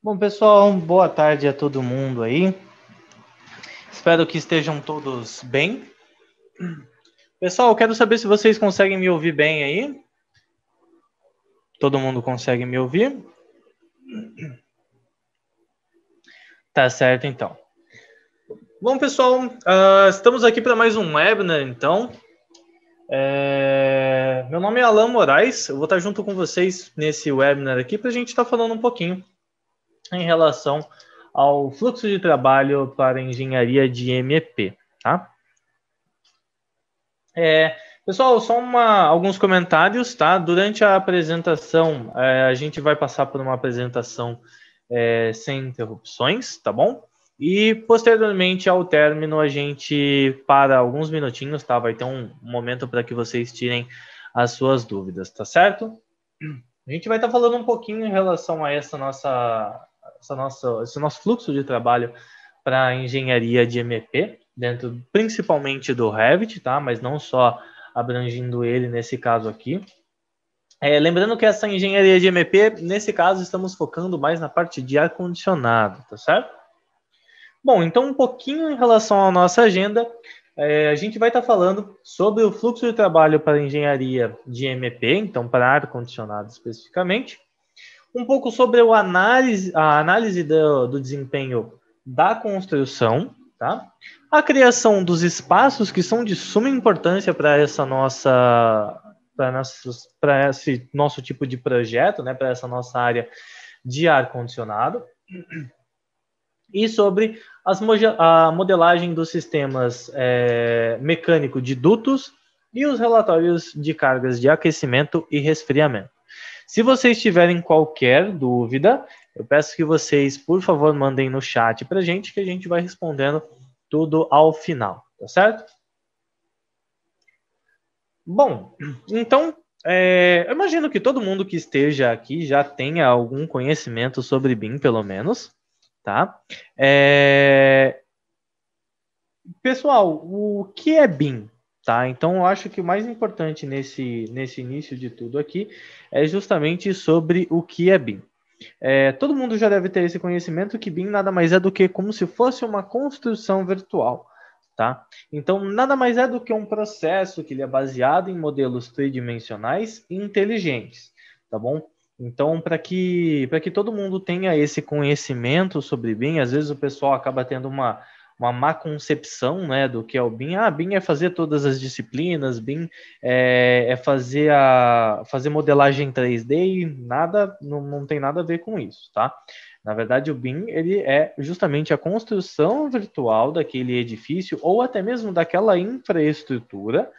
Bom, pessoal, boa tarde a todo mundo aí. Espero que estejam todos bem. Pessoal, quero saber se vocês conseguem me ouvir bem aí. Todo mundo consegue me ouvir? Tá certo, então. Bom, pessoal, uh, estamos aqui para mais um webinar, então. É... Meu nome é Alan Moraes, eu vou estar junto com vocês nesse webinar aqui para a gente estar falando um pouquinho em relação ao fluxo de trabalho para engenharia de MEP, tá? É, pessoal, só uma, alguns comentários, tá? Durante a apresentação, é, a gente vai passar por uma apresentação é, sem interrupções, tá bom? E posteriormente ao término, a gente para alguns minutinhos, tá? Vai ter um momento para que vocês tirem as suas dúvidas, tá certo? A gente vai estar tá falando um pouquinho em relação a essa nossa essa nossa, esse nosso fluxo de trabalho para engenharia de MP, dentro principalmente do Revit, tá? Mas não só abrangindo ele nesse caso aqui. É, lembrando que essa engenharia de MP, nesse caso, estamos focando mais na parte de ar-condicionado, tá certo? Bom, então um pouquinho em relação à nossa agenda, é, a gente vai estar tá falando sobre o fluxo de trabalho para engenharia de MP, então para ar-condicionado especificamente um pouco sobre o análise, a análise do, do desempenho da construção, tá? A criação dos espaços que são de suma importância para essa nossa para esse nosso tipo de projeto, né, para essa nossa área de ar condicionado e sobre as, a modelagem dos sistemas é, mecânico de dutos e os relatórios de cargas de aquecimento e resfriamento. Se vocês tiverem qualquer dúvida, eu peço que vocês, por favor, mandem no chat para gente, que a gente vai respondendo tudo ao final, tá certo? Bom, então, é, eu imagino que todo mundo que esteja aqui já tenha algum conhecimento sobre BIM, pelo menos, tá? É... Pessoal, o que é BIM? Tá? Então, eu acho que o mais importante nesse, nesse início de tudo aqui é justamente sobre o que é BIM. É, todo mundo já deve ter esse conhecimento que BIM nada mais é do que como se fosse uma construção virtual. Tá? Então, nada mais é do que um processo que ele é baseado em modelos tridimensionais e inteligentes. Tá bom? Então, para que, que todo mundo tenha esse conhecimento sobre BIM, às vezes o pessoal acaba tendo uma, uma má concepção né, do que é o BIM. Ah, BIM é fazer todas as disciplinas, BIM é, é fazer, a, fazer modelagem 3D e nada, não, não tem nada a ver com isso, tá? Na verdade, o BIM ele é justamente a construção virtual daquele edifício ou até mesmo daquela infraestrutura,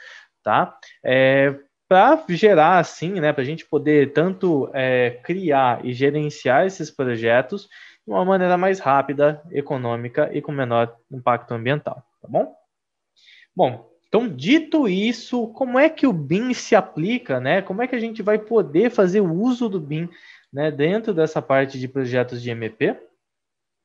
tá? É, para gerar assim, né, para a gente poder tanto é, criar e gerenciar esses projetos de uma maneira mais rápida, econômica e com menor impacto ambiental, tá bom? Bom, então dito isso, como é que o BIM se aplica, né? Como é que a gente vai poder fazer o uso do BIM, né, dentro dessa parte de projetos de MP?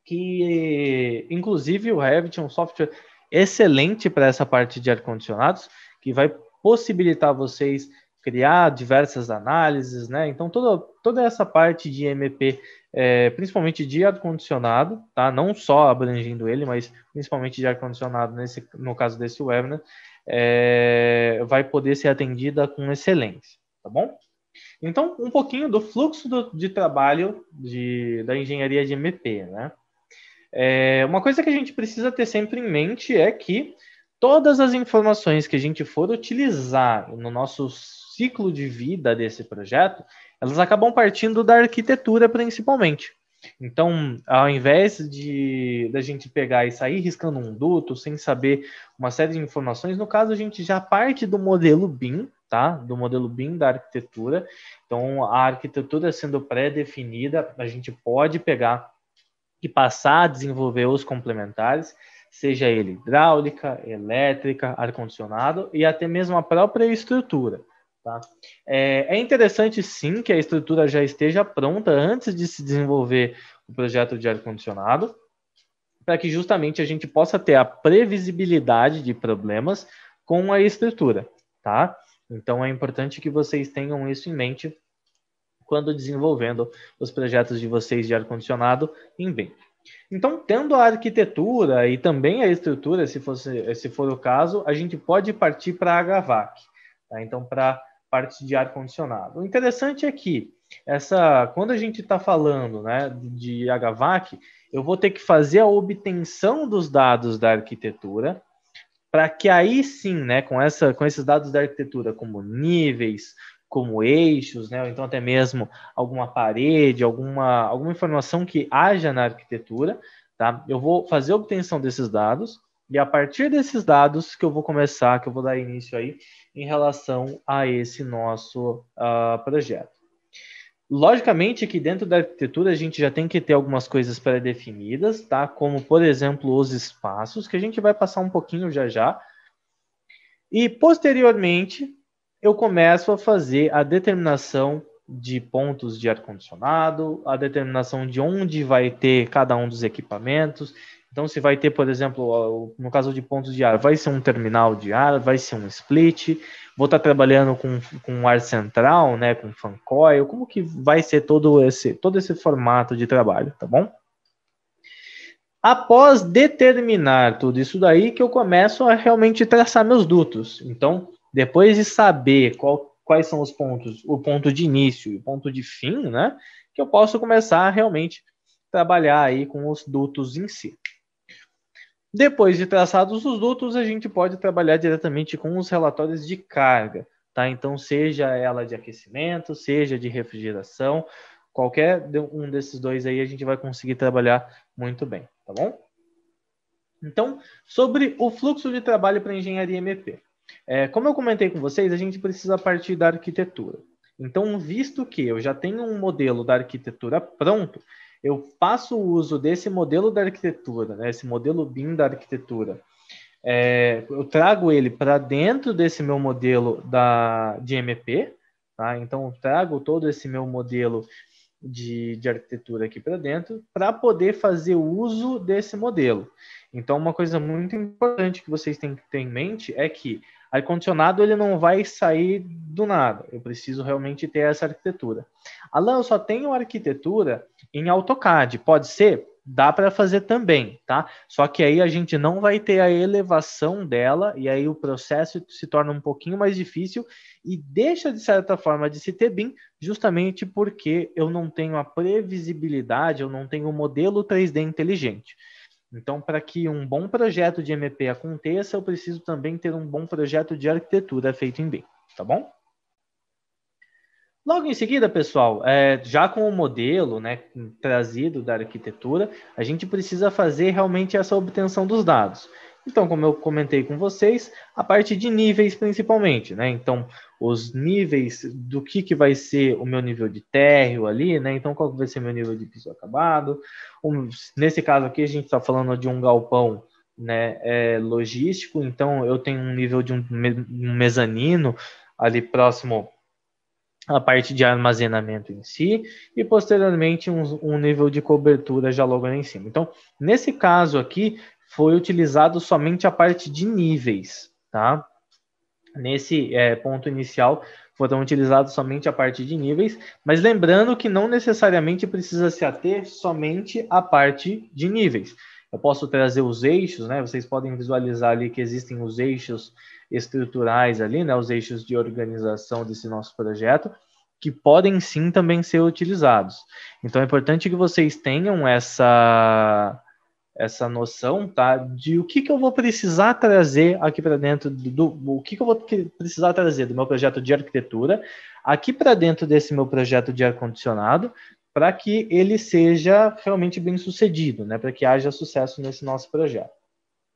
Que inclusive o Revit é um software excelente para essa parte de ar condicionados, que vai possibilitar vocês criar diversas análises, né? Então toda toda essa parte de MP é, principalmente de ar-condicionado, tá? Não só abrangindo ele, mas principalmente de ar-condicionado, nesse, no caso desse webinar, é, vai poder ser atendida com excelência, tá bom? Então, um pouquinho do fluxo do, de trabalho de, da engenharia de MP, né? É, uma coisa que a gente precisa ter sempre em mente é que todas as informações que a gente for utilizar no nosso ciclo de vida desse projeto, elas acabam partindo da arquitetura principalmente. Então, ao invés de da gente pegar e sair riscando um duto sem saber uma série de informações, no caso a gente já parte do modelo BIM, tá? Do modelo BIM da arquitetura. Então, a arquitetura sendo pré-definida, a gente pode pegar e passar a desenvolver os complementares, seja ele hidráulica, elétrica, ar-condicionado e até mesmo a própria estrutura. Tá? É, é, interessante sim que a estrutura já esteja pronta antes de se desenvolver o projeto de ar-condicionado, para que justamente a gente possa ter a previsibilidade de problemas com a estrutura. Tá? Então é importante que vocês tenham isso em mente quando desenvolvendo os projetos de vocês de ar-condicionado em bem. Então, tendo a arquitetura e também a estrutura, se, fosse, se for o caso, a gente pode partir para a HVAC, tá? então para parte de ar-condicionado. O interessante é que essa, quando a gente está falando né, de HVAC, eu vou ter que fazer a obtenção dos dados da arquitetura, para que aí sim, né, com, essa, com esses dados da arquitetura, como níveis, como eixos, né, ou então até mesmo alguma parede, alguma, alguma informação que haja na arquitetura, tá? Eu vou fazer a obtenção desses dados, e a partir desses dados que eu vou começar, que eu vou dar início aí, em relação a esse nosso uh, projeto. Logicamente que dentro da arquitetura a gente já tem que ter algumas coisas pré-definidas, tá? Como, por exemplo, os espaços, que a gente vai passar um pouquinho já já. E, posteriormente, eu começo a fazer a determinação de pontos de ar-condicionado, a determinação de onde vai ter cada um dos equipamentos. Então, se vai ter, por exemplo, no caso de pontos de ar, vai ser um terminal de ar, vai ser um split, vou estar trabalhando com, com ar central, né, com fan coil, como que vai ser todo esse, todo esse formato de trabalho, tá bom? Após determinar tudo isso daí, que eu começo a realmente traçar meus dutos. Então, depois de saber qual, quais são os pontos, o ponto de início e o ponto de fim, né, que eu posso começar a realmente trabalhar aí com os dutos em si. Depois de traçados os dutos, a gente pode trabalhar diretamente com os relatórios de carga, tá? Então, seja ela de aquecimento, seja de refrigeração, qualquer um desses dois aí a gente vai conseguir trabalhar muito bem, tá bom? Então, sobre o fluxo de trabalho para engenharia MP. É, como eu comentei com vocês, a gente precisa partir da arquitetura. Então, visto que eu já tenho um modelo da arquitetura pronto, eu faço uso desse modelo da arquitetura, né, esse modelo BIM da arquitetura, é, eu trago ele para dentro desse meu modelo da, de MP, tá? então eu trago todo esse meu modelo de, de arquitetura aqui para dentro para poder fazer uso desse modelo. Então, uma coisa muito importante que vocês têm que ter em mente é que ar-condicionado ele não vai sair do nada. Eu preciso realmente ter essa arquitetura. Alan, eu só tenho arquitetura em AutoCAD. Pode ser? Dá para fazer também, tá? Só que aí a gente não vai ter a elevação dela e aí o processo se torna um pouquinho mais difícil e deixa de certa forma de se ter BIM, justamente porque eu não tenho a previsibilidade, eu não tenho o modelo 3D inteligente. Então, para que um bom projeto de MP aconteça, eu preciso também ter um bom projeto de arquitetura feito em BIM, tá bom? Logo em seguida, pessoal, é, já com o modelo né, trazido da arquitetura, a gente precisa fazer realmente essa obtenção dos dados. Então, como eu comentei com vocês, a parte de níveis principalmente, né? Então, os níveis do que, que vai ser o meu nível de térreo ali, né? Então, qual vai ser meu nível de piso acabado? Um, nesse caso aqui, a gente está falando de um galpão né, é, logístico, então eu tenho um nível de um, um mezanino ali próximo à parte de armazenamento em si e posteriormente um, um nível de cobertura já logo lá em cima. Então, nesse caso aqui, foi utilizado somente a parte de níveis, tá? Nesse é, ponto inicial foram utilizados somente a parte de níveis, mas lembrando que não necessariamente precisa se ater somente a parte de níveis. Eu posso trazer os eixos, né? Vocês podem visualizar ali que existem os eixos estruturais ali, né? Os eixos de organização desse nosso projeto, que podem sim também ser utilizados. Então é importante que vocês tenham essa essa noção, tá? De o que, que eu vou precisar trazer aqui para dentro do, do, o que, que eu vou precisar trazer do meu projeto de arquitetura aqui para dentro desse meu projeto de ar condicionado, para que ele seja realmente bem sucedido, né? Para que haja sucesso nesse nosso projeto,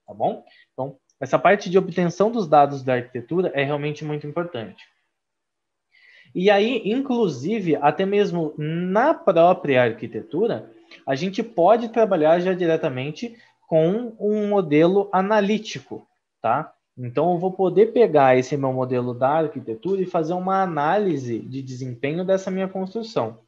tá bom? Então, essa parte de obtenção dos dados da arquitetura é realmente muito importante. E aí, inclusive, até mesmo na própria arquitetura, a gente pode trabalhar já diretamente com um modelo analítico, tá? Então, eu vou poder pegar esse meu modelo da arquitetura e fazer uma análise de desempenho dessa minha construção.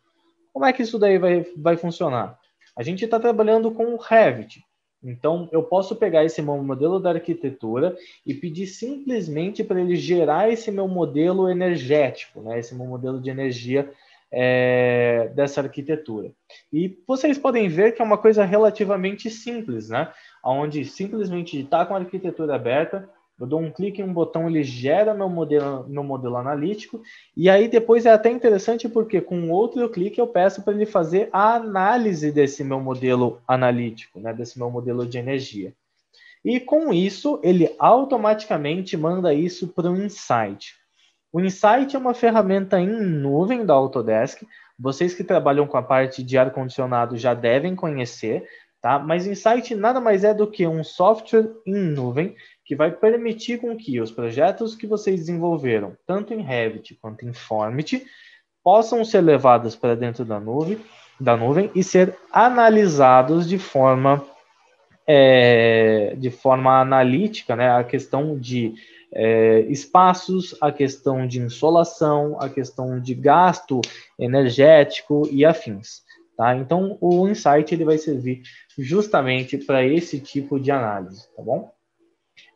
Como é que isso daí vai, vai funcionar? A gente está trabalhando com o Revit. Então, eu posso pegar esse meu modelo da arquitetura e pedir simplesmente para ele gerar esse meu modelo energético, né? esse meu modelo de energia é, dessa arquitetura. E vocês podem ver que é uma coisa relativamente simples, né? Onde simplesmente está com a arquitetura aberta, eu dou um clique em um botão, ele gera meu modelo, meu modelo analítico, e aí depois é até interessante porque com outro clique eu peço para ele fazer a análise desse meu modelo analítico, né? Desse meu modelo de energia. E com isso, ele automaticamente manda isso para o Insight. O Insight é uma ferramenta em nuvem da Autodesk. Vocês que trabalham com a parte de ar-condicionado já devem conhecer, tá? Mas Insight nada mais é do que um software em nuvem que vai permitir com que os projetos que vocês desenvolveram, tanto em Revit quanto em Formit, possam ser levados para dentro da nuvem, da nuvem e ser analisados de forma é, de forma analítica, né? A questão de é, espaços, a questão de insolação, a questão de gasto energético e afins. Tá? Então, o insight ele vai servir justamente para esse tipo de análise, tá bom?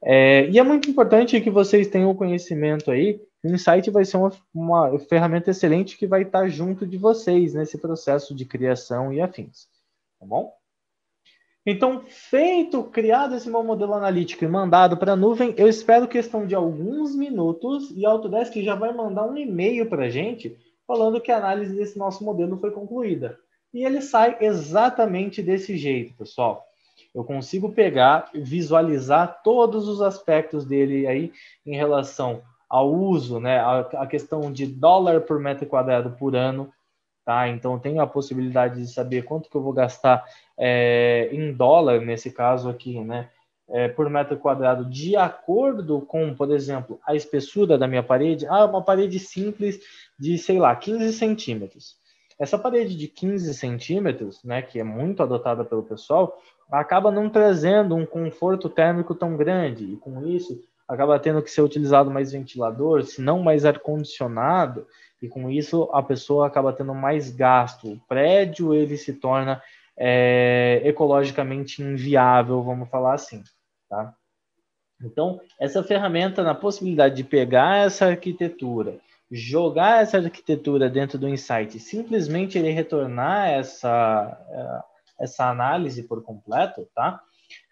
É, e é muito importante que vocês tenham o conhecimento aí. O Insight vai ser uma, uma ferramenta excelente que vai estar junto de vocês nesse processo de criação e afins, tá bom? Então, feito, criado esse meu modelo analítico e mandado para a nuvem, eu espero questão de alguns minutos e a Autodesk já vai mandar um e-mail para a gente falando que a análise desse nosso modelo foi concluída. E ele sai exatamente desse jeito, pessoal. Eu consigo pegar, visualizar todos os aspectos dele aí em relação ao uso, né, a, a questão de dólar por metro quadrado por ano, tá? Então tenho a possibilidade de saber quanto que eu vou gastar é, em dólar nesse caso aqui, né? É, por metro quadrado, de acordo com, por exemplo, a espessura da minha parede. Ah, uma parede simples de, sei lá, 15 centímetros. Essa parede de 15 centímetros, né, que é muito adotada pelo pessoal, acaba não trazendo um conforto térmico tão grande. E com isso, acaba tendo que ser utilizado mais ventilador, se não mais ar-condicionado, e com isso a pessoa acaba tendo mais gasto. O prédio ele se torna é, ecologicamente inviável, vamos falar assim, tá? Então, essa ferramenta, na possibilidade de pegar essa arquitetura, jogar essa arquitetura dentro do Insight, simplesmente ele retornar essa, é, essa análise por completo, tá?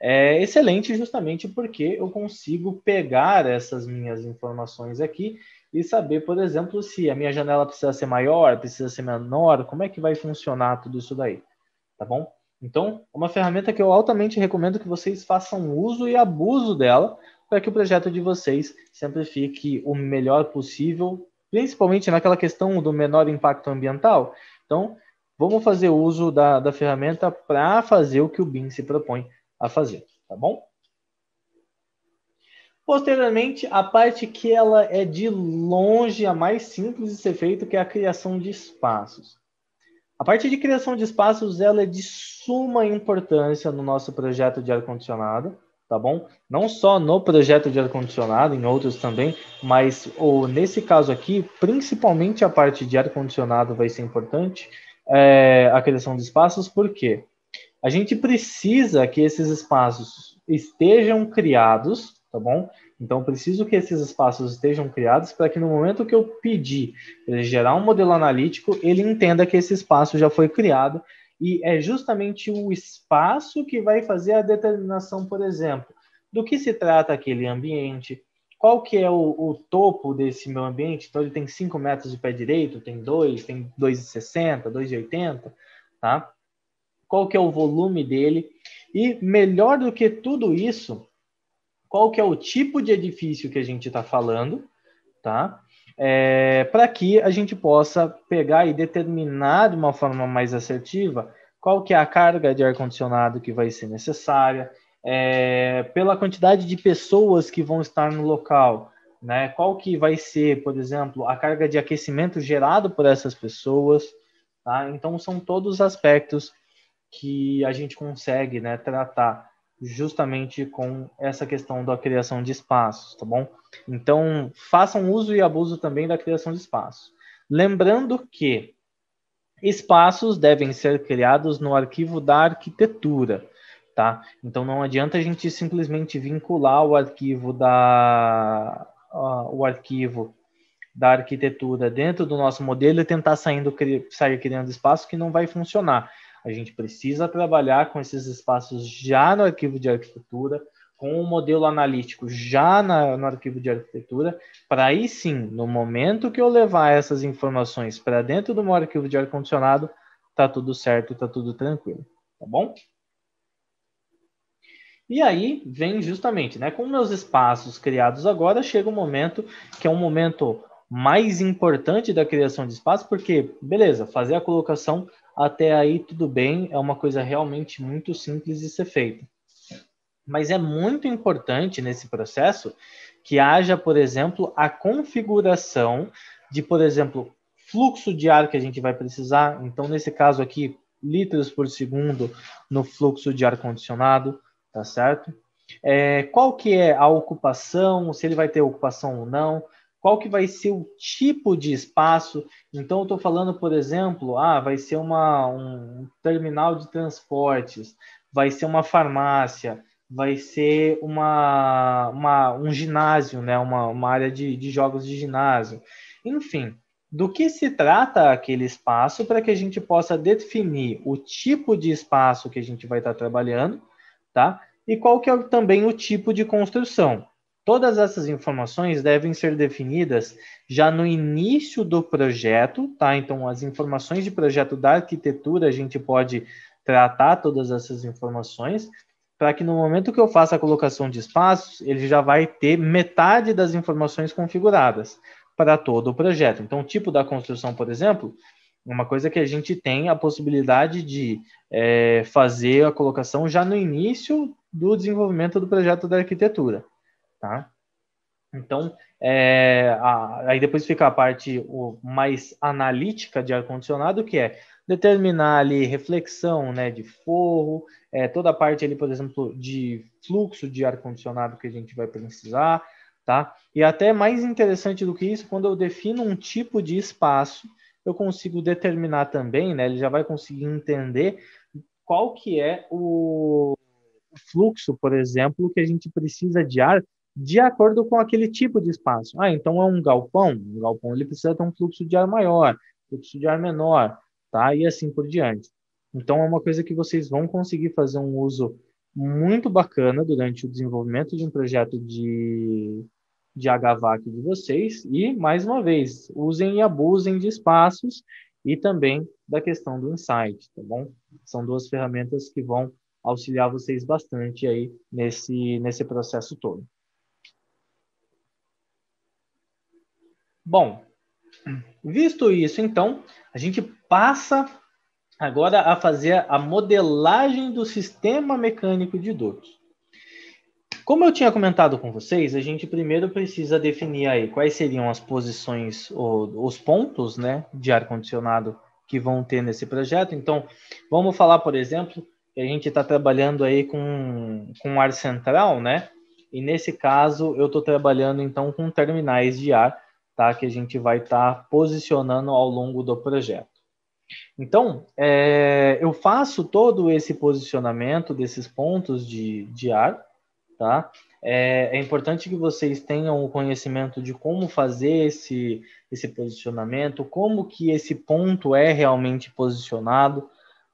É excelente justamente porque eu consigo pegar essas minhas informações aqui e saber, por exemplo, se a minha janela precisa ser maior, precisa ser menor, como é que vai funcionar tudo isso daí, tá bom? Então, uma ferramenta que eu altamente recomendo que vocês façam uso e abuso dela para que o projeto de vocês sempre fique o melhor possível, principalmente naquela questão do menor impacto ambiental. Então, vamos fazer uso da, da ferramenta para fazer o que o BIM se propõe a fazer, tá bom? Posteriormente, a parte que ela é de longe a mais simples de ser feita, que é a criação de espaços. A parte de criação de espaços, ela é de suma importância no nosso projeto de ar-condicionado, tá bom? Não só no projeto de ar-condicionado, em outros também, mas ou, nesse caso aqui, principalmente a parte de ar-condicionado vai ser importante, é, a criação de espaços, porque a gente precisa que esses espaços estejam criados tá bom? Então, preciso que esses espaços estejam criados para que no momento que eu pedir ele gerar um modelo analítico, ele entenda que esse espaço já foi criado e é justamente o espaço que vai fazer a determinação, por exemplo, do que se trata aquele ambiente, qual que é o, o topo desse meu ambiente, então ele tem 5 metros de pé direito, tem 2, tem 2,60, 2,80, tá? Qual que é o volume dele? E melhor do que tudo isso, qual que é o tipo de edifício que a gente está falando, tá? É, para que a gente possa pegar e determinar de uma forma mais assertiva qual que é a carga de ar-condicionado que vai ser necessária, é, pela quantidade de pessoas que vão estar no local, né? Qual que vai ser, por exemplo, a carga de aquecimento gerado por essas pessoas, tá? Então são todos aspectos que a gente consegue, né, tratar justamente com essa questão da criação de espaços, tá bom? Então, façam uso e abuso também da criação de espaços. Lembrando que espaços devem ser criados no arquivo da arquitetura, tá? Então, não adianta a gente simplesmente vincular o arquivo da uh, o arquivo da arquitetura dentro do nosso modelo e tentar saindo, sair criando espaço que não vai funcionar. A gente precisa trabalhar com esses espaços já no arquivo de arquitetura, com o modelo analítico já na, no arquivo de arquitetura, para aí sim, no momento que eu levar essas informações para dentro do meu arquivo de ar-condicionado, tá tudo certo, tá tudo tranquilo, tá bom? E aí vem justamente, né, com meus espaços criados agora, chega o um momento que é um momento mais importante da criação de espaço, porque, beleza, fazer a colocação até aí tudo bem, é uma coisa realmente muito simples de ser feita. Mas é muito importante nesse processo que haja, por exemplo, a configuração de, por exemplo, fluxo de ar que a gente vai precisar. Então, nesse caso aqui, litros por segundo no fluxo de ar condicionado, tá certo? É, qual que é a ocupação, se ele vai ter ocupação ou não, qual que vai ser o tipo de espaço. Então, eu estou falando, por exemplo, ah, vai ser uma, um terminal de transportes, vai ser uma farmácia, vai ser uma, uma, um ginásio, né? uma, uma área de, de jogos de ginásio. Enfim, do que se trata aquele espaço para que a gente possa definir o tipo de espaço que a gente vai estar trabalhando, tá? E qual que é também o tipo de construção. Todas essas informações devem ser definidas já no início do projeto, tá? Então, as informações de projeto da arquitetura, a gente pode tratar todas essas informações, para que no momento que eu faça a colocação de espaços, ele já vai ter metade das informações configuradas para todo o projeto. Então, o tipo da construção, por exemplo, uma coisa que a gente tem a possibilidade de é, fazer a colocação já no início do desenvolvimento do projeto da arquitetura tá? Então, é, a, aí depois fica a parte o, mais analítica de ar-condicionado, que é determinar ali reflexão né, de forro, é, toda a parte ali, por exemplo, de fluxo de ar-condicionado que a gente vai precisar, tá? E até mais interessante do que isso, quando eu defino um tipo de espaço, eu consigo determinar também, né? Ele já vai conseguir entender qual que é o fluxo, por exemplo, que a gente precisa de ar de acordo com aquele tipo de espaço. Ah, então é um galpão. Um galpão ele precisa ter um fluxo de ar maior, fluxo de ar menor, tá? E assim por diante. Então é uma coisa que vocês vão conseguir fazer um uso muito bacana durante o desenvolvimento de um projeto de, de HVAC de vocês. E, mais uma vez, usem e abusem de espaços e também da questão do insight, tá bom? São duas ferramentas que vão auxiliar vocês bastante aí nesse, nesse processo todo. Bom, visto isso, então, a gente passa agora a fazer a modelagem do sistema mecânico de dutos. Como eu tinha comentado com vocês, a gente primeiro precisa definir aí quais seriam as posições, os pontos né, de ar-condicionado que vão ter nesse projeto. Então, vamos falar, por exemplo, que a gente está trabalhando aí com, com ar central, né? E nesse caso, eu estou trabalhando então com terminais de ar tá? que a gente vai estar tá posicionando ao longo do projeto. Então, é, eu faço todo esse posicionamento desses pontos de, de ar, tá? É, é, importante que vocês tenham o conhecimento de como fazer esse, esse posicionamento, como que esse ponto é realmente posicionado,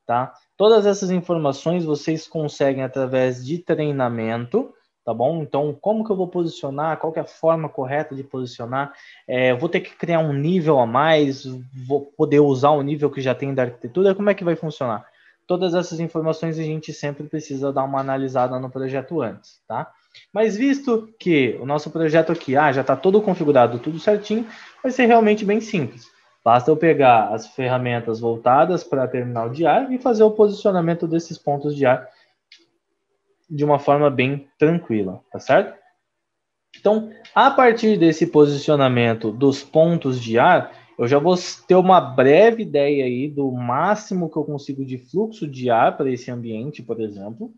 tá? Todas essas informações vocês conseguem através de treinamento, tá bom? Então, como que eu vou posicionar? Qual é a forma correta de posicionar? É, vou ter que criar um nível a mais? Vou poder usar o nível que já tem da arquitetura? Como é que vai funcionar? Todas essas informações a gente sempre precisa dar uma analisada no projeto antes, tá? Mas visto que o nosso projeto aqui ah, já está todo configurado, tudo certinho, vai ser realmente bem simples. Basta eu pegar as ferramentas voltadas para terminal de ar e fazer o posicionamento desses pontos de ar de uma forma bem tranquila, tá certo? Então, a partir desse posicionamento dos pontos de ar, eu já vou ter uma breve ideia aí do máximo que eu consigo de fluxo de ar para esse ambiente, por exemplo.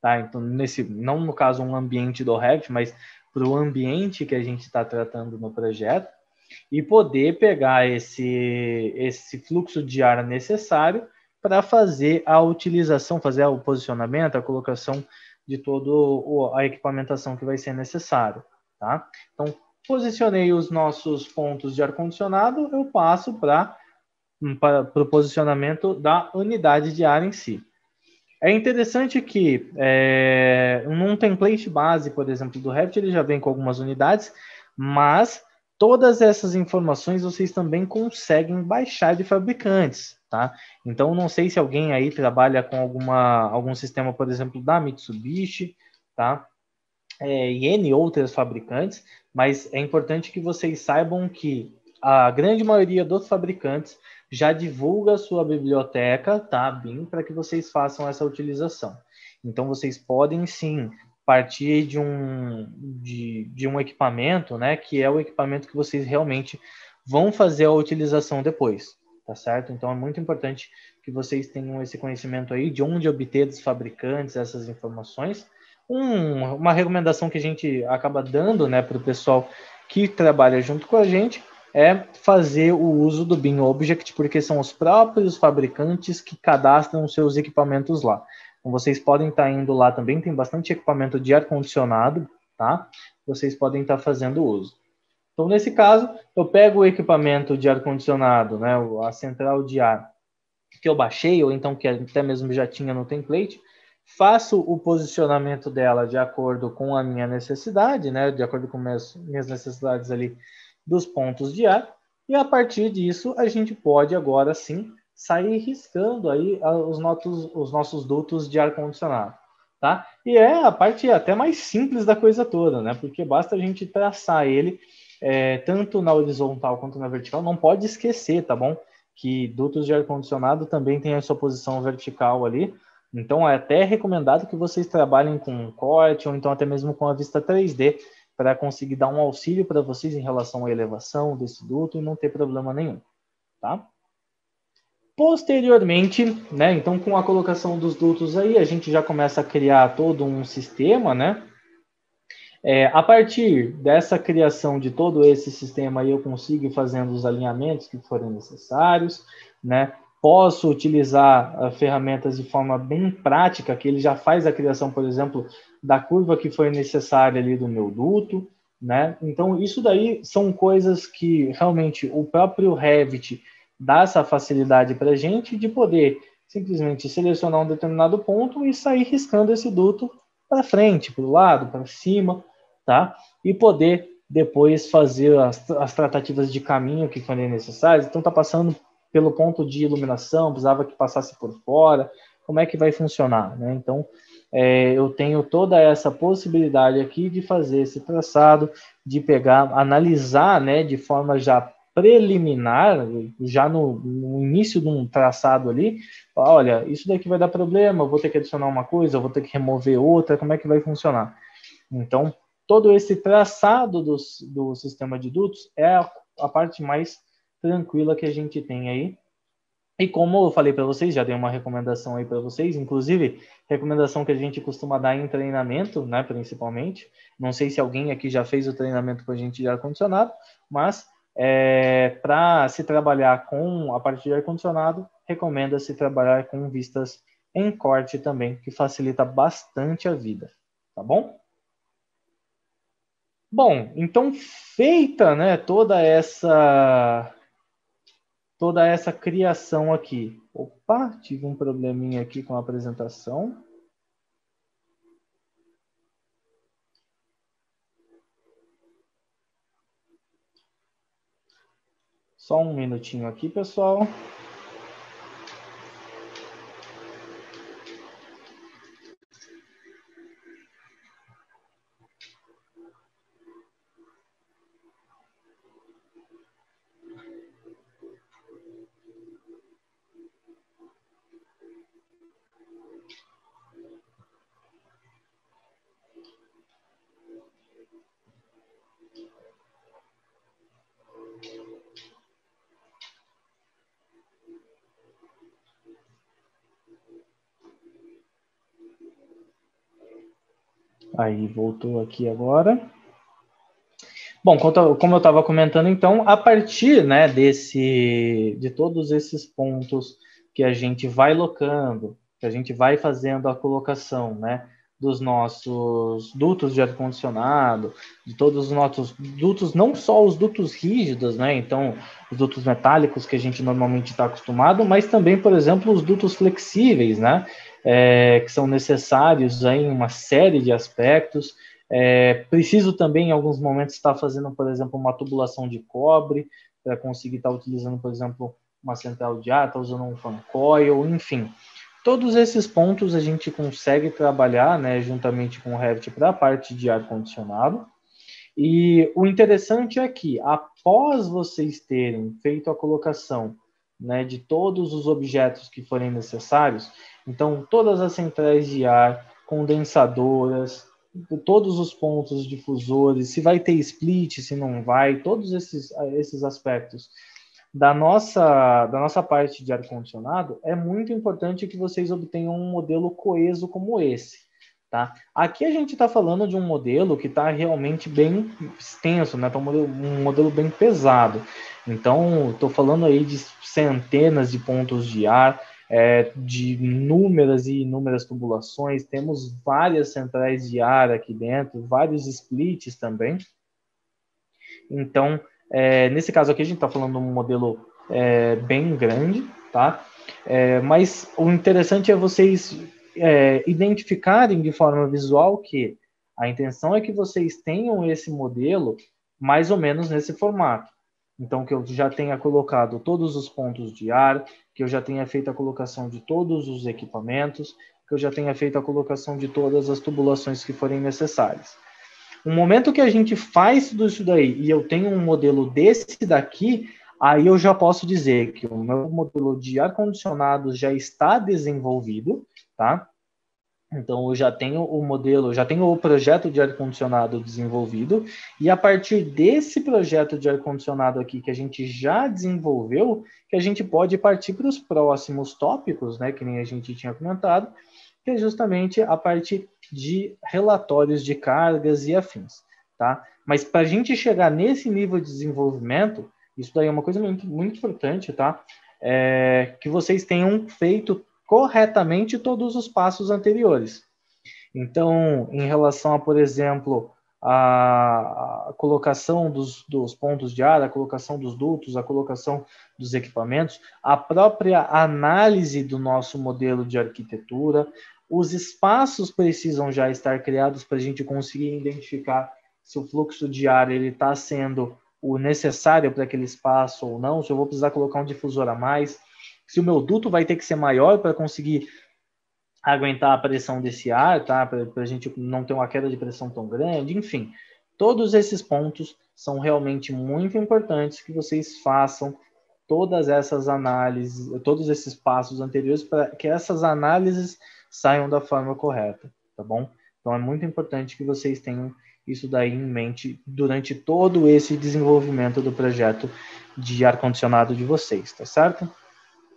Tá? Então, nesse, não no caso um ambiente do Revit, mas para o ambiente que a gente está tratando no projeto e poder pegar esse, esse fluxo de ar necessário para fazer a utilização, fazer o posicionamento, a colocação de toda a equipamentação que vai ser necessário, tá? Então, Posicionei os nossos pontos de ar-condicionado, eu passo para o posicionamento da unidade de ar em si. É interessante que é, num template base, por exemplo, do Revit, ele já vem com algumas unidades, mas todas essas informações vocês também conseguem baixar de fabricantes, tá? Então, não sei se alguém aí trabalha com alguma, algum sistema, por exemplo, da Mitsubishi, tá? É, e N outras fabricantes, mas é importante que vocês saibam que a grande maioria dos fabricantes já divulga a sua biblioteca, tá, BIM, para que vocês façam essa utilização. Então, vocês podem sim partir de um, de, de um equipamento, né, que é o equipamento que vocês realmente vão fazer a utilização depois, tá certo? Então, é muito importante que vocês tenham esse conhecimento aí de onde obter dos fabricantes essas informações. Um, uma recomendação que a gente acaba dando, né, para o pessoal que trabalha junto com a gente é fazer o uso do BIM Object, porque são os próprios fabricantes que cadastram seus equipamentos lá. Então, vocês podem estar indo lá também, tem bastante equipamento de ar-condicionado, tá? Vocês podem estar fazendo uso. Então, nesse caso, eu pego o equipamento de ar-condicionado, né, a central de ar que eu baixei, ou então que até mesmo já tinha no template, faço o posicionamento dela de acordo com a minha necessidade, né, de acordo com minhas, minhas necessidades ali dos pontos de ar, e a partir disso a gente pode agora sim sair riscando aí os, notos, os nossos dutos de ar-condicionado. Tá? E é a parte até mais simples da coisa toda, né? Porque basta a gente traçar ele é, tanto na horizontal quanto na vertical. Não pode esquecer, tá bom? Que dutos de ar-condicionado também tem a sua posição vertical ali. Então é até recomendado que vocês trabalhem com corte ou então até mesmo com a vista 3D para conseguir dar um auxílio para vocês em relação à elevação desse duto e não ter problema nenhum, tá? Posteriormente, né, então com a colocação dos dutos aí, a gente já começa a criar todo um sistema, né? É, a partir dessa criação de todo esse sistema aí, eu consigo ir fazendo os alinhamentos que forem necessários, né? Posso utilizar uh, ferramentas de forma bem prática, que ele já faz a criação, por exemplo, da curva que foi necessária ali do meu duto, né? Então, isso daí são coisas que realmente o próprio Revit dá essa facilidade para a gente de poder simplesmente selecionar um determinado ponto e sair riscando esse duto para frente, para o lado, para cima, tá? E poder depois fazer as, as tratativas de caminho que forem necessárias. Então, está passando pelo ponto de iluminação, precisava que passasse por fora, como é que vai funcionar, né? Então, é, eu tenho toda essa possibilidade aqui de fazer esse traçado, de pegar, analisar, né, de forma já preliminar, já no, no, início de um traçado ali, olha, isso daqui vai dar problema, vou ter que adicionar uma coisa, vou ter que remover outra, como é que vai funcionar? Então, todo esse traçado do, do sistema de dutos é a, a parte mais tranquila que a gente tem aí, e como eu falei para vocês, já dei uma recomendação aí para vocês, inclusive recomendação que a gente costuma dar em treinamento, né, principalmente. Não sei se alguém aqui já fez o treinamento com a gente de ar condicionado, mas é, para se trabalhar com a parte de ar condicionado, recomenda-se trabalhar com vistas em corte também, que facilita bastante a vida, tá bom? Bom, então feita, né, toda essa toda essa criação aqui. Opa, tive um probleminha aqui com a apresentação. Só um minutinho aqui, pessoal. Aí voltou aqui agora. Bom, como eu estava comentando, então, a partir né, desse, de todos esses pontos que a gente vai locando, que a gente vai fazendo a colocação né, dos nossos dutos de ar-condicionado, de todos os nossos dutos, não só os dutos rígidos, né? Então, os dutos metálicos que a gente normalmente está acostumado, mas também, por exemplo, os dutos flexíveis, né? É, que são necessários aí em uma série de aspectos. É, preciso também, em alguns momentos, estar fazendo, por exemplo, uma tubulação de cobre para conseguir estar utilizando, por exemplo, uma central de ar, estar usando um fan coil, enfim. Todos esses pontos a gente consegue trabalhar né, juntamente com o Revit para a parte de ar-condicionado. E o interessante é que, após vocês terem feito a colocação né, de todos os objetos que forem necessários, então todas as centrais de ar, condensadoras, todos os pontos difusores, se vai ter split, se não vai, todos esses, esses aspectos da nossa, da nossa parte de ar-condicionado, é muito importante que vocês obtenham um modelo coeso como esse. Tá? Aqui a gente está falando de um modelo que está realmente bem extenso, né? Tá um, modelo, um modelo bem pesado. Então, estou falando aí de centenas de pontos de ar, é, de inúmeras e inúmeras tubulações, temos várias centrais de ar aqui dentro, vários splits também. Então, é, nesse caso aqui, a gente está falando de um modelo é, bem grande, tá? É, mas o interessante é vocês é, identificarem de forma visual que a intenção é que vocês tenham esse modelo mais ou menos nesse formato. Então, que eu já tenha colocado todos os pontos de ar, que eu já tenha feito a colocação de todos os equipamentos, que eu já tenha feito a colocação de todas as tubulações que forem necessárias. No momento que a gente faz tudo isso daí e eu tenho um modelo desse daqui, aí eu já posso dizer que o meu modelo de ar-condicionado já está desenvolvido, tá? Então, eu já tenho o modelo, já tenho o projeto de ar-condicionado desenvolvido, e a partir desse projeto de ar-condicionado aqui que a gente já desenvolveu, que a gente pode partir para os próximos tópicos, né, que nem a gente tinha comentado, que é justamente a parte de relatórios de cargas e afins, tá? Mas para a gente chegar nesse nível de desenvolvimento, isso daí é uma coisa muito, muito importante, tá? É, que vocês tenham feito corretamente todos os passos anteriores. Então, em relação a, por exemplo, a, colocação dos, dos, pontos de ar, a colocação dos dutos, a colocação dos equipamentos, a própria análise do nosso modelo de arquitetura, os espaços precisam já estar criados para a gente conseguir identificar se o fluxo de ar ele está sendo o necessário para aquele espaço ou não, se eu vou precisar colocar um difusor a mais, se o meu duto vai ter que ser maior para conseguir aguentar a pressão desse ar, tá? Para a gente não ter uma queda de pressão tão grande, enfim. Todos esses pontos são realmente muito importantes que vocês façam todas essas análises, todos esses passos anteriores para que essas análises saiam da forma correta, tá bom? Então é muito importante que vocês tenham isso daí em mente durante todo esse desenvolvimento do projeto de ar-condicionado de vocês, tá certo?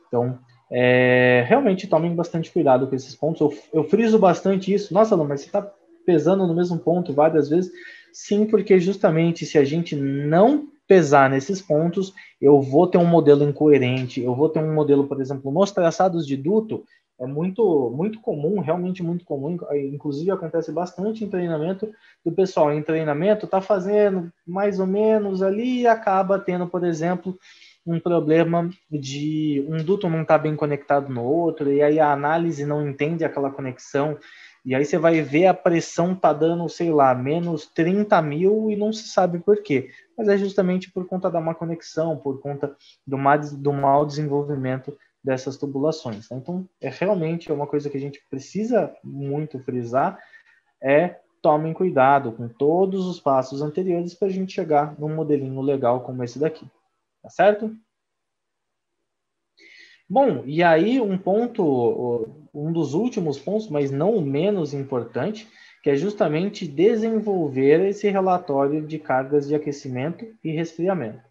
Então, é, realmente tomem bastante cuidado com esses pontos. Eu, eu friso bastante isso. Nossa, Lu, mas você está pesando no mesmo ponto várias vezes? Sim, porque justamente se a gente não pesar nesses pontos, eu vou ter um modelo incoerente, eu vou ter um modelo, por exemplo, nos traçados de duto, é muito, muito comum, realmente muito comum, inclusive acontece bastante em treinamento, do pessoal em treinamento está fazendo mais ou menos ali e acaba tendo, por exemplo, um problema de um duto não estar tá bem conectado no outro, e aí a análise não entende aquela conexão, e aí você vai ver a pressão tá dando, sei lá, menos 30 mil e não se sabe por quê. Mas é justamente por conta da má conexão, por conta do, má, do mau desenvolvimento dessas tubulações. Né? Então, é realmente uma coisa que a gente precisa muito frisar é tomem cuidado com todos os passos anteriores para a gente chegar num modelinho legal como esse daqui. Tá certo? Bom, e aí um ponto, um dos últimos pontos, mas não o menos importante, que é justamente desenvolver esse relatório de cargas de aquecimento e resfriamento.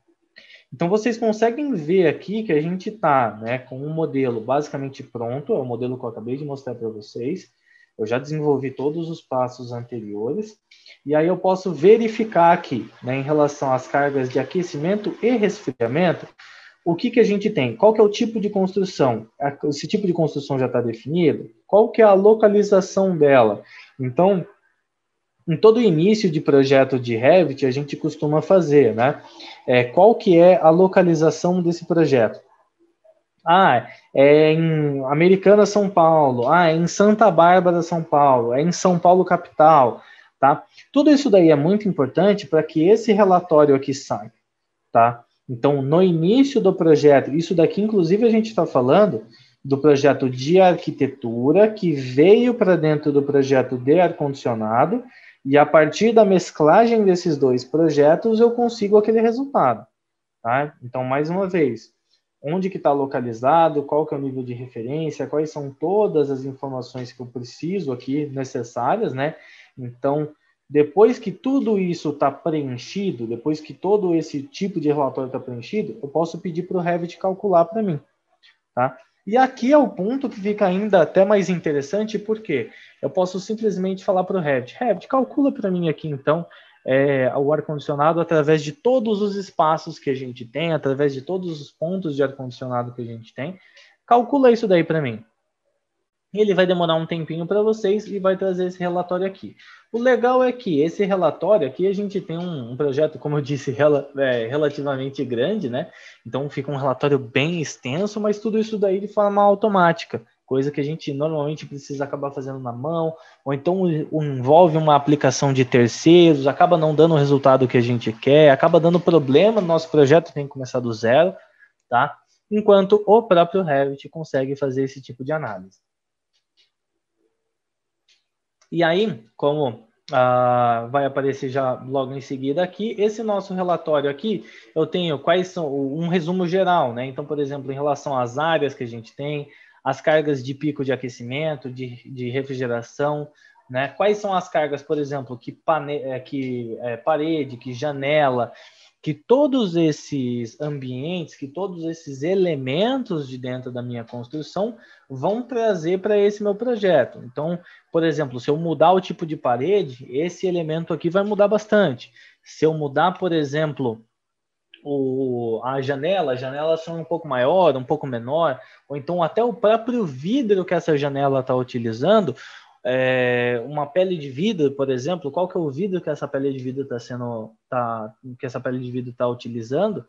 Então vocês conseguem ver aqui que a gente está né, com um modelo basicamente pronto, é o modelo que eu acabei de mostrar para vocês. Eu já desenvolvi todos os passos anteriores, e aí eu posso verificar aqui, né, em relação às cargas de aquecimento e resfriamento, o que, que a gente tem? Qual que é o tipo de construção? Esse tipo de construção já está definido? Qual que é a localização dela? Então, em todo início de projeto de Revit, a gente costuma fazer, né? É, qual que é a localização desse projeto? Ah, é em Americana, São Paulo. Ah, é em Santa Bárbara, São Paulo. É em São Paulo, capital. Tá? Tudo isso daí é muito importante para que esse relatório aqui saia. Tá? Então, no início do projeto, isso daqui, inclusive, a gente está falando do projeto de arquitetura que veio para dentro do projeto de ar-condicionado e a partir da mesclagem desses dois projetos eu consigo aquele resultado. Tá? Então, mais uma vez, onde que está localizado, qual que é o nível de referência, quais são todas as informações que eu preciso aqui necessárias, né? Então, depois que tudo isso está preenchido, depois que todo esse tipo de relatório está preenchido, eu posso pedir para o Revit calcular para mim, tá? E aqui é o ponto que fica ainda até mais interessante, porque eu posso simplesmente falar para o Revit, Revit, calcula para mim aqui então é, o ar-condicionado através de todos os espaços que a gente tem, através de todos os pontos de ar-condicionado que a gente tem. Calcula isso daí para mim. Ele vai demorar um tempinho para vocês e vai trazer esse relatório aqui. O legal é que esse relatório aqui a gente tem um, um projeto, como eu disse, é, relativamente grande, né? Então fica um relatório bem extenso, mas tudo isso daí de forma automática coisa que a gente normalmente precisa acabar fazendo na mão, ou então envolve uma aplicação de terceiros, acaba não dando o resultado que a gente quer, acaba dando problema no nosso projeto, tem que começar do zero, tá? Enquanto o próprio Revit consegue fazer esse tipo de análise. E aí, como ah, vai aparecer já logo em seguida aqui, esse nosso relatório aqui, eu tenho quais são um resumo geral, né? Então, por exemplo, em relação às áreas que a gente tem, as cargas de pico de aquecimento, de, de refrigeração, né? Quais são as cargas, por exemplo, que, pane, é, que é, parede, que janela, que todos esses ambientes, que todos esses elementos de dentro da minha construção vão trazer para esse meu projeto. Então, por exemplo, se eu mudar o tipo de parede, esse elemento aqui vai mudar bastante. Se eu mudar, por exemplo, o, a janela, as janelas são um pouco maior, um pouco menor, ou então até o próprio vidro que essa janela está utilizando, é, uma pele de vidro, por exemplo, qual que é o vidro que essa pele de vidro está sendo, tá, que essa pele de vidro está utilizando,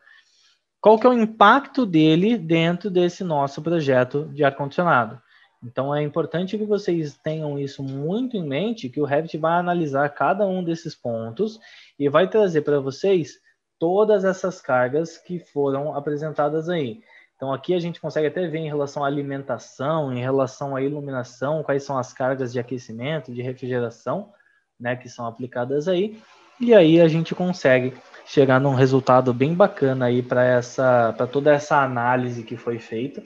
qual que é o impacto dele dentro desse nosso projeto de ar-condicionado. Então é importante que vocês tenham isso muito em mente, que o Revit vai analisar cada um desses pontos e vai trazer para vocês todas essas cargas que foram apresentadas aí. Então aqui a gente consegue até ver em relação à alimentação, em relação à iluminação, quais são as cargas de aquecimento, de refrigeração, né, que são aplicadas aí. E aí a gente consegue chegar num resultado bem bacana aí para essa para toda essa análise que foi feita,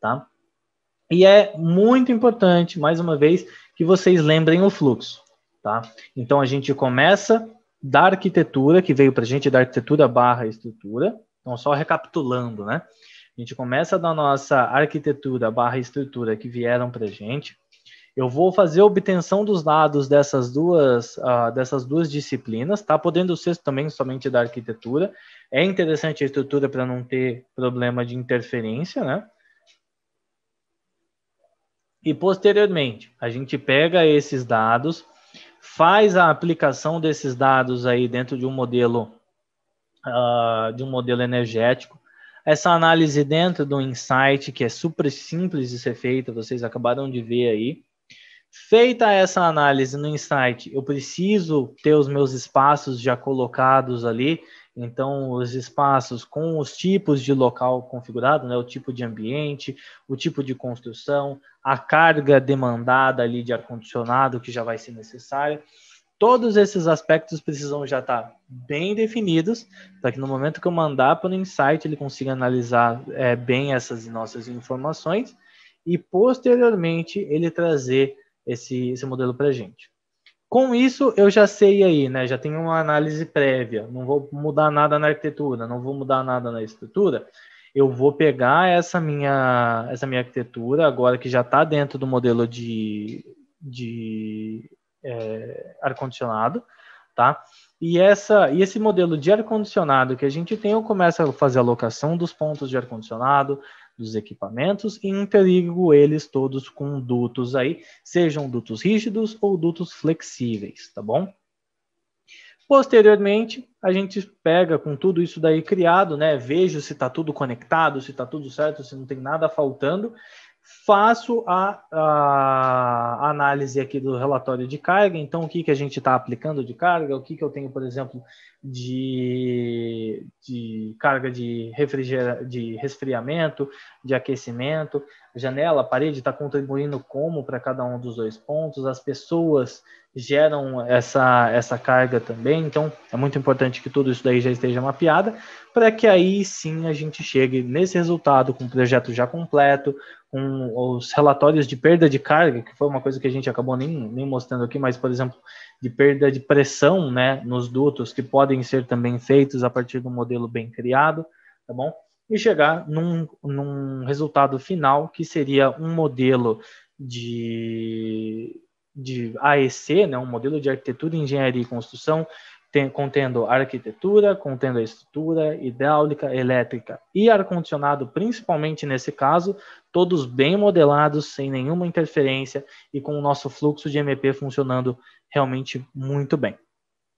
tá? E é muito importante, mais uma vez, que vocês lembrem o fluxo, tá? Então a gente começa da arquitetura, que veio para a gente da arquitetura barra estrutura. Então, só recapitulando, né? A gente começa da nossa arquitetura barra estrutura que vieram para a gente. Eu vou fazer a obtenção dos dados dessas duas, uh, dessas duas disciplinas, tá? Podendo ser também somente da arquitetura. É interessante a estrutura para não ter problema de interferência, né? E posteriormente, a gente pega esses dados, faz a aplicação desses dados aí dentro de um modelo uh, de um modelo energético. Essa análise dentro do insight, que é super simples de ser feita, vocês acabaram de ver aí. Feita essa análise no insight, eu preciso ter os meus espaços já colocados ali. Então, os espaços com os tipos de local configurado, né, o tipo de ambiente, o tipo de construção, a carga demandada ali de ar-condicionado que já vai ser necessária. Todos esses aspectos precisam já estar bem definidos, para que no momento que eu mandar para o Insight, ele consiga analisar é, bem essas nossas informações e, posteriormente, ele trazer esse, esse modelo para a gente. Com isso, eu já sei aí, né? Já tenho uma análise prévia. Não vou mudar nada na arquitetura, não vou mudar nada na estrutura eu vou pegar essa minha, essa minha arquitetura, agora que já está dentro do modelo de, de é, ar-condicionado, tá? E, essa, e esse modelo de ar-condicionado que a gente tem, eu começo a fazer a alocação dos pontos de ar-condicionado, dos equipamentos e interligo eles todos com dutos aí, sejam dutos rígidos ou dutos flexíveis, tá bom? Posteriormente, a gente pega com tudo isso daí criado, né? Vejo se está tudo conectado, se está tudo certo, se não tem nada faltando. Faço a, a, análise aqui do relatório de carga, então o que, que a gente está aplicando de carga, o que, que eu tenho, por exemplo, de, de carga de, refrigera, de resfriamento, de aquecimento, janela, parede está contribuindo como para cada um dos dois pontos, as pessoas geram essa, essa carga também, então é muito importante que tudo isso daí já esteja mapeado, para que aí sim a gente chegue nesse resultado com o projeto já completo, com os relatórios de perda de carga, que foi uma coisa que a gente acabou nem, nem mostrando aqui, mas, por exemplo, de perda de pressão né, nos dutos, que podem ser também feitos a partir do modelo bem criado, tá bom? E chegar num, num resultado final, que seria um modelo de, de AEC, né, um modelo de arquitetura, engenharia e construção, tem, contendo arquitetura, contendo a estrutura, hidráulica, elétrica e ar-condicionado, principalmente nesse caso, todos bem modelados, sem nenhuma interferência e com o nosso fluxo de MP funcionando realmente muito bem.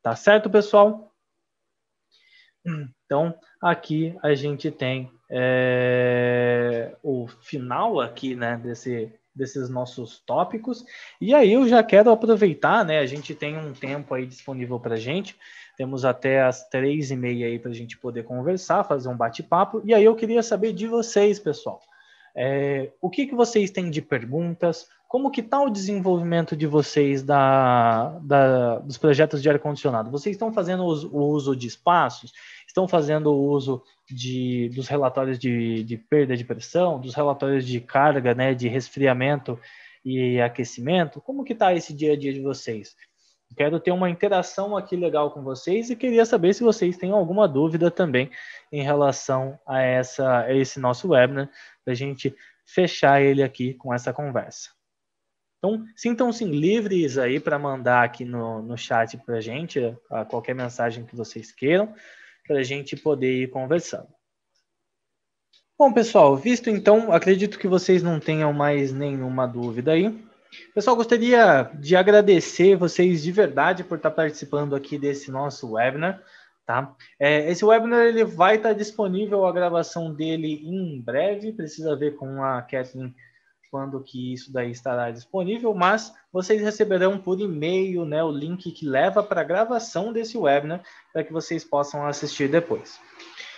Tá certo, pessoal? Então, aqui a gente tem é, o final aqui, né, desse, desses nossos tópicos. E aí eu já quero aproveitar, né? A gente tem um tempo aí disponível para gente. Temos até as três e meia aí para a gente poder conversar, fazer um bate-papo. E aí eu queria saber de vocês, pessoal. É, o que, que vocês têm de perguntas? Como que está o desenvolvimento de vocês da, da dos projetos de ar-condicionado? Vocês estão fazendo o uso de espaços? Estão fazendo o uso de, dos relatórios de, de perda de pressão, dos relatórios de carga, né, de resfriamento e aquecimento? Como que está esse dia a dia de vocês? Quero ter uma interação aqui legal com vocês e queria saber se vocês têm alguma dúvida também em relação a, essa, a esse nosso webinar, para a gente fechar ele aqui com essa conversa. Então, sintam-se livres aí para mandar aqui no, no chat para a gente qualquer mensagem que vocês queiram, para a gente poder ir conversando. Bom, pessoal, visto então, acredito que vocês não tenham mais nenhuma dúvida aí. Pessoal, gostaria de agradecer vocês de verdade por estar participando aqui desse nosso webinar. Tá? É, esse webinar ele vai estar disponível a gravação dele em breve. Precisa ver com a Kathleen quando que isso daí estará disponível, mas vocês receberão por e-mail né, o link que leva para a gravação desse webinar para que vocês possam assistir depois.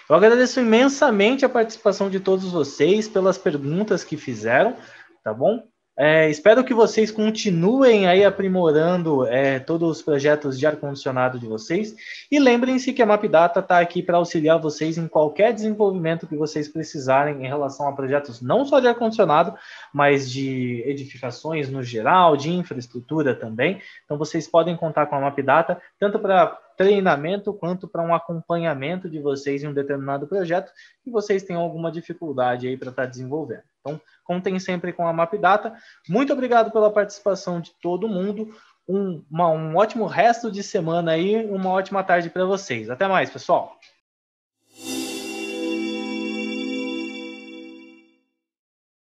Eu agradeço imensamente a participação de todos vocês pelas perguntas que fizeram, tá bom? É, espero que vocês continuem aí aprimorando é, todos os projetos de ar-condicionado de vocês. E lembrem-se que a MapData está aqui para auxiliar vocês em qualquer desenvolvimento que vocês precisarem em relação a projetos não só de ar-condicionado, mas de edificações no geral, de infraestrutura também. Então vocês podem contar com a MapData, tanto para treinamento quanto para um acompanhamento de vocês em um determinado projeto que vocês tenham alguma dificuldade aí para estar tá desenvolvendo. Então, contem sempre com a MapData. Muito obrigado pela participação de todo mundo. Um, uma, um ótimo resto de semana aí, uma ótima tarde para vocês. Até mais, pessoal.